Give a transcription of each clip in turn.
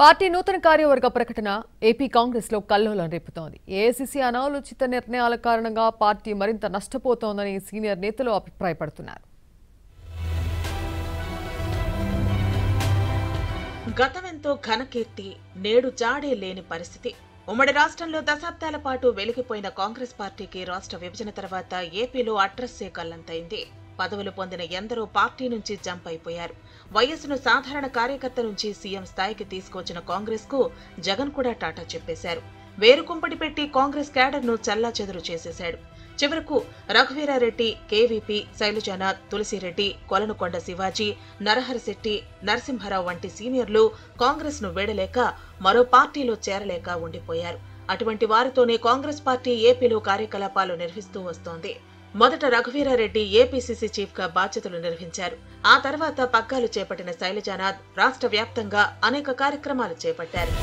Party నూతన కార్యవర్గ ప్రకటన ఏపీ కాంగ్రెస్లో కల్లోలం రేపుతోంది. ఏఐసీసీ అనాలోచిత నిర్ణయాల కారణంగా పార్టీ మరింత నష్టపోతోందని సీనియర్ నేతలు అభిప్రాయపడుతున్నారు. గతమెంతో ఘనకీర్తి నేడు జాడే లేని పరిస్థితి. ఉమ్మడి రాష్ట్రంలో దశాబ్దాల పాటు వెలిగిపోయిన కాంగ్రెస్ పార్టీకి రాష్ట్ర విభజన తర్వాత ఏపీలో అడ్రస్సే కల్లంతైంది. పదవులు పొందిన ఎందరో పార్టీ నుంచి జంప్ అయిపోయారు. వైఎస్ను సాధారణ కార్యకర్త నుంచి సీఎం స్థాయికి తీసుకొచ్చిన కాంగ్రెస్కు జగన్ కూడా టాటా చెప్పేశారు. వేరుకుంపటి పెట్టి కాంగ్రెస్ క్యాడర్ను చల్లా చెదురు చేసేశాడు. చివరకు రఘువీరారెడ్డి కేవీపీ శైలజానాథ్ తులసిరెడ్డి కొలనుకొండ శివాజీ నరహరిశెట్టి నరసింహారావు వంటి సీనియర్లు కాంగ్రెస్ను వీడలేక మరో పార్టీలో చేరలేక ఉండిపోయారు. అటువంటి వారితోనే కాంగ్రెస్ పార్టీ ఏపీలో కార్యకలాపాలు నిర్వహిస్తూ వస్తోంది. మొదట రఘువీరారెడ్డి ఏపీసీసీ చీఫ్గా బాధ్యతలు నిర్వహించారు. ఆ తర్వాత పగ్గాలు చేపట్టిన శైలజానాథ్ రాష్ట్ర వ్యాప్తంగా అనేక కార్యక్రమాలు చేపట్టారు.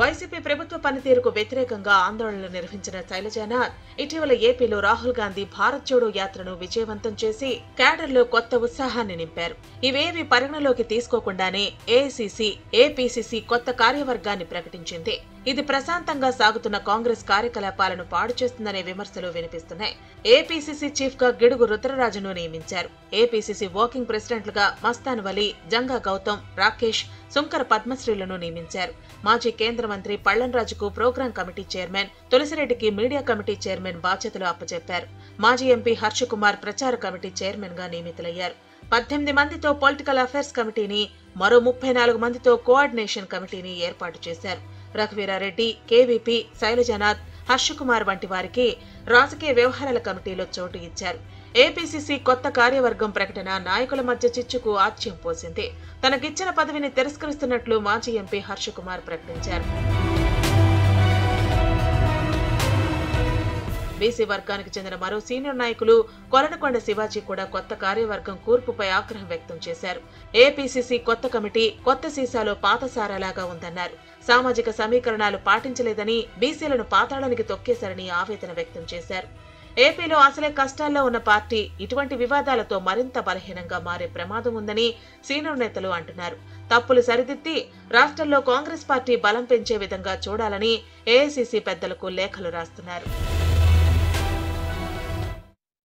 వైసీపీ ప్రభుత్వ పనితీరుకు వ్యతిరేకంగా ఆందోళనలు నిర్వహించిన శైలజానాథ్ ఇటీవల ఏపీలో రాహుల్ గాంధీ భారత్ జోడో యాత్రను విజయవంతం చేసి క్యాడర్లో కొత్త ఉత్సాహాన్ని నింపారు. ఇవేవి పరిగణలోకి తీసుకోకుండానే ఏఐసీసీ ఏపీసీసీ కొత్త కార్యవర్గాన్ని ప్రకటించింది. ఇది ప్రశాంతంగా సాగుతున్న కాంగ్రెస్ కార్యకలాపాలను పాడు చేస్తుందనే విమర్శలు వినిపిస్తున్నాయి. ఏపీసీసీ చీఫ్గా గిడుగు రుద్రరాజును నియమించారు. ఏపీసీసీ వాకింగ్ ప్రెసిడెంట్లుగా మస్తాన్ వలి జంగా గౌతమ్ రాకేష్ సుంకర పద్మశ్రీలను నియమించారు. మాజీ కేంద్ర మంత్రి పళ్ళన్రాజుకు ప్రోగ్రాం కమిటీ చైర్మన్ తులసిరెడ్డికి మీడియా కమిటీ చైర్మన్ బాధ్యతలు అప్పచెప్పారు. మాజీ ఎంపీ హర్ష కుమార్ ప్రచార కమిటీ చైర్మన్గా నియమితులయ్యారు. పద్దెనిమిది మందితో పొలిటికల్ అఫైర్స్ కమిటీని మరో ముప్పై నాలుగు మందితో కోఆర్డినేషన్ కమిటీని ఏర్పాటు చేశారు. రఘువీరారెడ్డి కేవీపీ శైలజనాథ్ హర్షకుమార్ వంటి వారికి రాజకీయ వ్యవహారాల కమిటీలో చోటు ఇచ్చారు. ఏపీసీసీ కొత్త కార్యవర్గం ప్రకటన నాయకుల మధ్య చిచ్చుకు ఆచ్యం పోసింది. తనకిచ్చిన పదవిని తిరస్కరిస్తున్నట్లు మాజీ ఎంపీ హర్షకుమార్ ప్రకటించారు. బీసీ వర్గానికి చెందిన మరో సీనియర్ నాయకులు కొలనకొండ శివాజీ కూడా కొత్త కార్యవర్గం కూర్పుపై ఆగ్రహం వ్యక్తం చేశారు. ఏపీసీసీ కొత్త కమిటీ కొత్త సీసాలో పాత సారాలాగా ఉందన్నారు. సామాజిక సమీకరణాలు పాటించలేదని బీసీలను పాతాళానికి తొక్కేశారని ఆవేదన వ్యక్తం చేశారు. ఏపీలో అసలే కష్టాల్లో ఉన్న పార్టీ ఇటువంటి వివాదాలతో మరింత బలహీనంగా మారే ప్రమాదం ఉందని సీనియర్ నేతలు అంటున్నారు. తప్పులు సరిదిద్ది రాష్ట్రంలో కాంగ్రెస్ పార్టీ బలం పెంచే విధంగా చూడాలని ఏఐసీసీ పెద్దలకు లేఖలు రాస్తున్నారు.